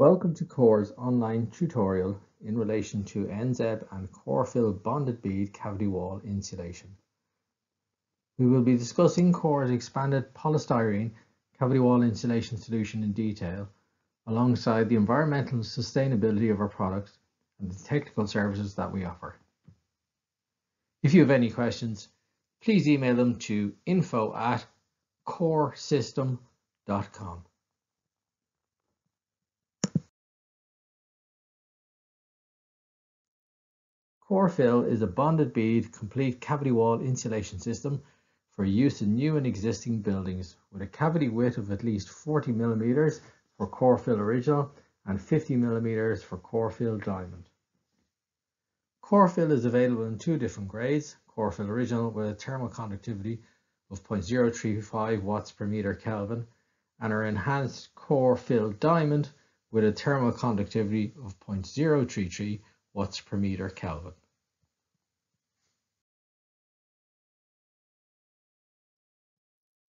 Welcome to KORE's online tutorial in relation to NZEB and KORE Fill bonded bead cavity wall insulation. We will be discussing KORE's expanded polystyrene cavity wall insulation solution in detail, alongside the environmental sustainability of our products and the technical services that we offer. If you have any questions, please email them to info at koresystem.com. KORE Fill is a bonded bead complete cavity wall insulation system for use in new and existing buildings with a cavity width of at least 40 millimeters for KORE Fill Original and 50 millimeters for KORE Fill Diamond. KORE Fill is available in two different grades, KORE Fill Original with a thermal conductivity of 0.035 watts per meter Kelvin and our enhanced KORE Fill Diamond with a thermal conductivity of 0.033 watts per meter Kelvin.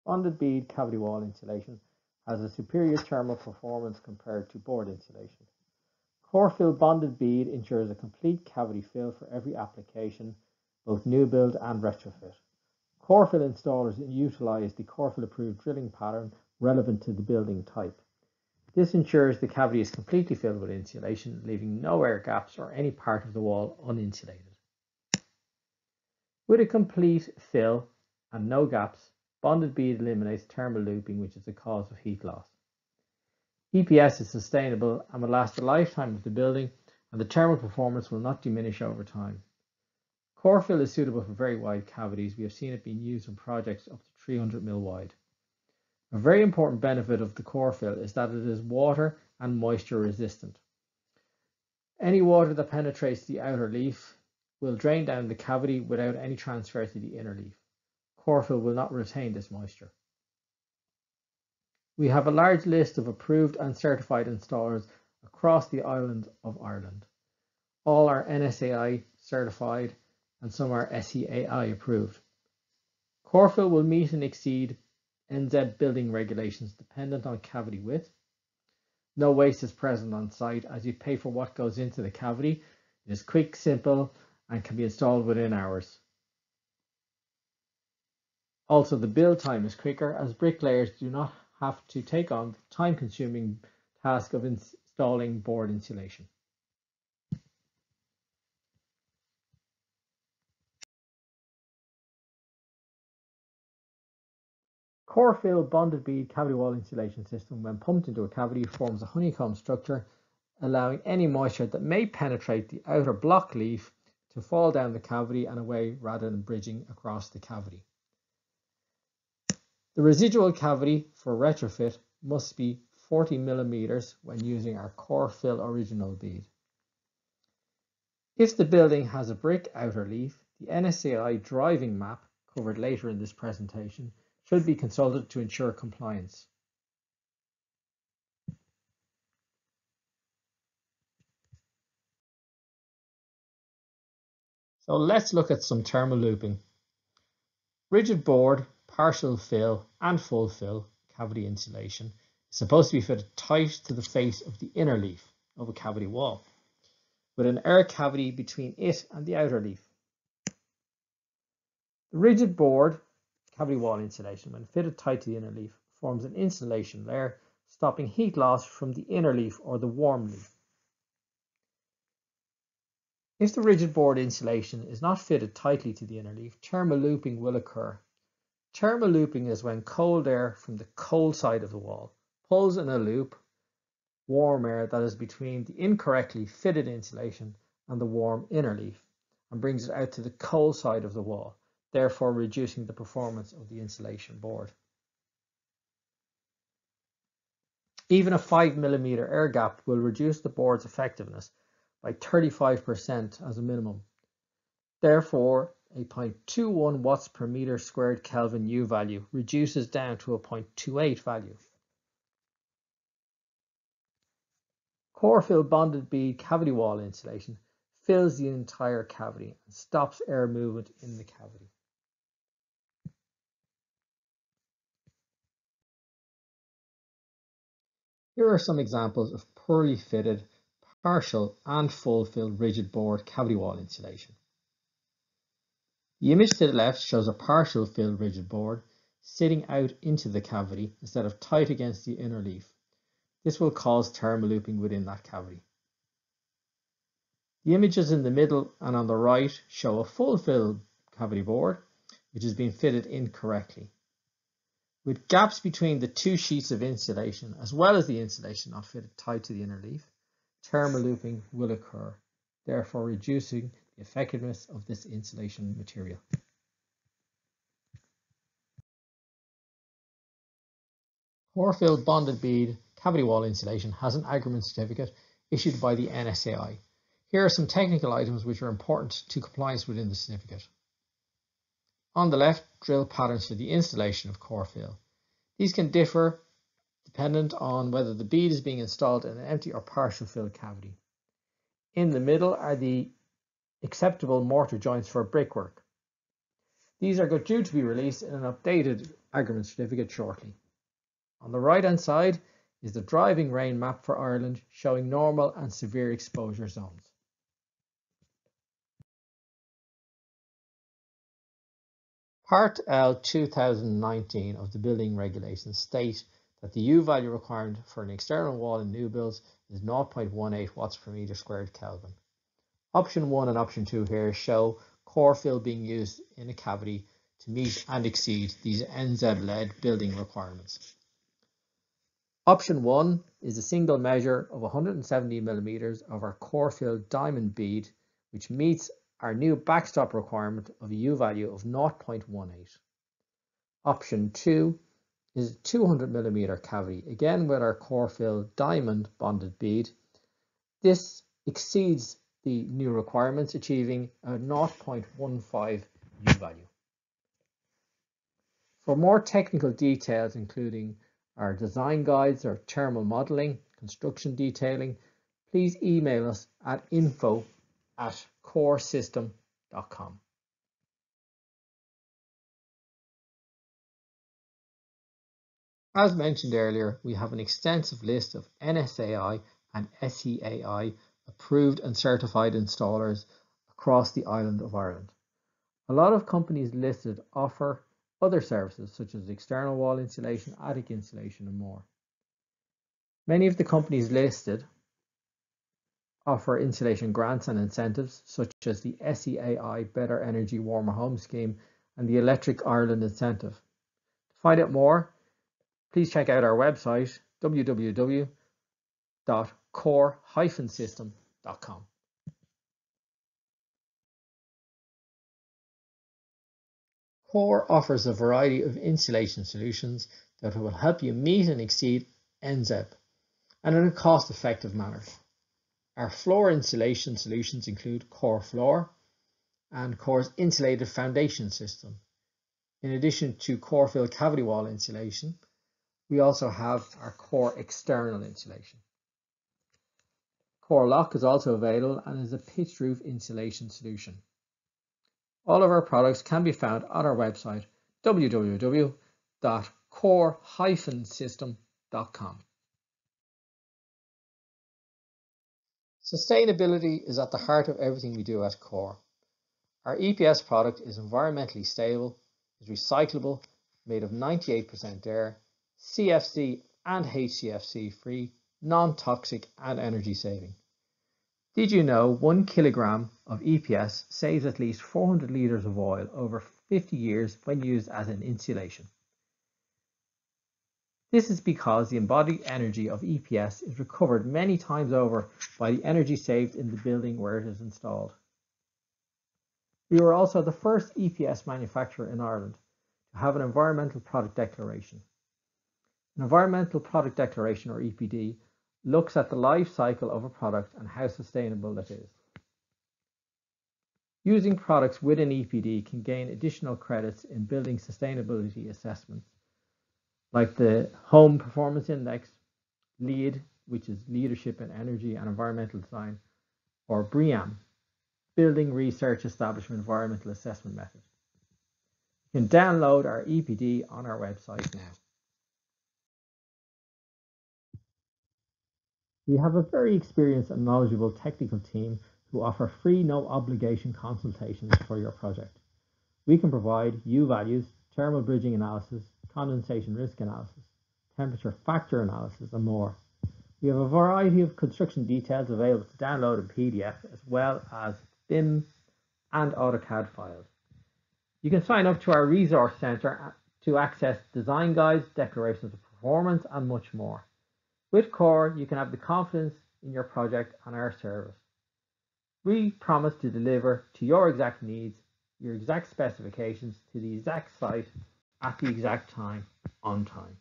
Bonded bead cavity wall insulation has a superior thermal performance compared to board insulation. KORE Fill bonded bead ensures a complete cavity fill for every application, both new build and retrofit. KORE Fill installers utilize the KORE Fill approved drilling pattern relevant to the building type. This ensures the cavity is completely filled with insulation, leaving no air gaps or any part of the wall uninsulated. With a complete fill and no gaps, bonded bead eliminates thermal looping, which is the cause of heat loss. EPS is sustainable and will last the lifetime of the building, and the thermal performance will not diminish over time. KORE Fill is suitable for very wide cavities. We have seen it being used in projects up to 300 mil wide. A very important benefit of the KORE Fill is that it is water and moisture resistant. Any water that penetrates the outer leaf will drain down the cavity without any transfer to the inner leaf. KORE Fill will not retain this moisture. We have a large list of approved and certified installers across the island of Ireland. All are NSAI certified and some are SEAI approved. KORE Fill will meet and exceed NZEB building regulations dependent on cavity width. No waste is present on site as you pay for what goes into the cavity. It is quick, simple, and can be installed within hours. Also, the build time is quicker as bricklayers do not have to take on the time-consuming task of installing board insulation. KORE Fill bonded bead cavity wall insulation system, when pumped into a cavity, forms a honeycomb structure, allowing any moisture that may penetrate the outer block leaf to fall down the cavity and away rather than bridging across the cavity. The residual cavity for retrofit must be 40 millimeters when using our KORE Fill original bead. If the building has a brick outer leaf, the NSAI driving map, covered later in this presentation, should be consulted to ensure compliance. So let's look at some thermal looping. Rigid board, partial fill and full fill cavity insulation is supposed to be fitted tight to the face of the inner leaf of a cavity wall with an air cavity between it and the outer leaf. The rigid board cavity wall insulation, when fitted tight to the inner leaf, forms an insulation layer, stopping heat loss from the inner leaf or the warm leaf. If the rigid board insulation is not fitted tightly to the inner leaf, thermal looping will occur. Thermal looping is when cold air from the cold side of the wall pulls in a loop warm air that is between the incorrectly fitted insulation and the warm inner leaf and brings it out to the cold side of the wall therefore reducing the performance of the insulation board. Even a 5 millimeter air gap will reduce the board's effectiveness by 35% as a minimum. Therefore, a 0.21 watts per meter squared Kelvin U value reduces down to a 0.28 value. KORE Fill bonded bead cavity wall insulation fills the entire cavity and stops air movement in the cavity. Here are some examples of poorly fitted, partial and full filled rigid board cavity wall insulation. The image to the left shows a partial filled rigid board sitting out into the cavity instead of tight against the inner leaf. This will cause thermal looping within that cavity. The images in the middle and on the right show a full filled cavity board which has been fitted incorrectly. With gaps between the two sheets of insulation as well as the insulation not fitted tight to the inner leaf, thermal looping will occur, therefore reducing the effectiveness of this insulation material. Core-filled bonded bead cavity wall insulation has an agreement certificate issued by the NSAI. Here are some technical items which are important to compliance within the certificate. On the left, drill patterns for the installation of KORE Fill. These can differ dependent on whether the bead is being installed in an empty or partial filled cavity. In the middle are the acceptable mortar joints for brickwork. These are due to be released in an updated agreement certificate shortly. On the right hand side is the driving rain map for Ireland showing normal and severe exposure zones. Part L 2019 of the building regulations state that the U value requirement for an external wall in new builds is 0.18 watts per meter squared Kelvin. Option 1 and option 2 here show KORE Fill being used in a cavity to meet and exceed these NZEB-led building requirements. Option 1 is a single measure of 170 millimeters of our KORE Fill diamond bead which meets our new backstop requirement of a U value of 0.18. Option 2 is a 200 millimeter cavity, again with our KORE Fill diamond bonded bead. This exceeds the new requirements, achieving a 0.15 U value. For more technical details, including our design guides or thermal modeling, construction detailing, please email us at info at koresystem.com. As mentioned earlier, we have an extensive list of NSAI and SEAI approved and certified installers across the island of Ireland. A lot of companies listed offer other services such as external wall insulation, attic insulation and more. Many of the companies listed offer insulation grants and incentives such as the SEAI Better Energy Warmer Home Scheme and the Electric Ireland Incentive. To find out more, please check out our website www.kore-system.com. KORE offers a variety of insulation solutions that will help you meet and exceed NZEB and in a cost-effective manner. Our floor insulation solutions include KORE Floor and KORE's insulated foundation system. In addition to KORE Fill cavity wall insulation, we also have our KORE external insulation. KORE Lock is also available and is a pitched roof insulation solution. All of our products can be found on our website www.kore-system.com. Sustainability is at the heart of everything we do at KORE. Our EPS product is environmentally stable, is recyclable, made of 98% air, CFC and HCFC free, non-toxic and energy saving. Did you know one kilogram of EPS saves at least 400 litres of oil over 50 years when used as an insulation? This is because the embodied energy of EPS is recovered many times over by the energy saved in the building where it is installed. We were also the first EPS manufacturer in Ireland to have an environmental product declaration. An Environmental Product Declaration, or EPD, looks at the life cycle of a product and how sustainable it is. Using products with an EPD can gain additional credits in building sustainability assessments, like the Home Performance Index, LEED, which is Leadership in Energy and Environmental Design, or BREEAM, Building Research Establishment Environmental Assessment Method. You can download our EPD on our website now. We have a very experienced and knowledgeable technical team who offer free no obligation consultations for your project. We can provide U values, thermal bridging analysis, condensation risk analysis, temperature factor analysis and more. We have a variety of construction details available to download in PDF as well as BIM and AutoCAD files. You can sign up to our resource centre to access design guides, declarations of performance and much more. With KORE, you can have the confidence in your project and our service. We promise to deliver to your exact needs, your exact specifications to the exact site at the exact time on time.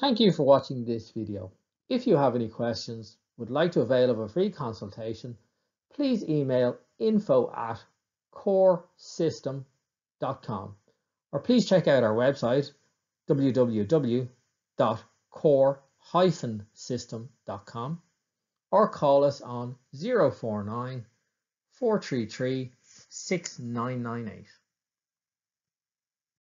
Thank you for watching this video. If you have any questions, would like to avail of a free consultation, please email info at koresystem.com or please check out our website www.kore-system.com or call us on 049 433 6998.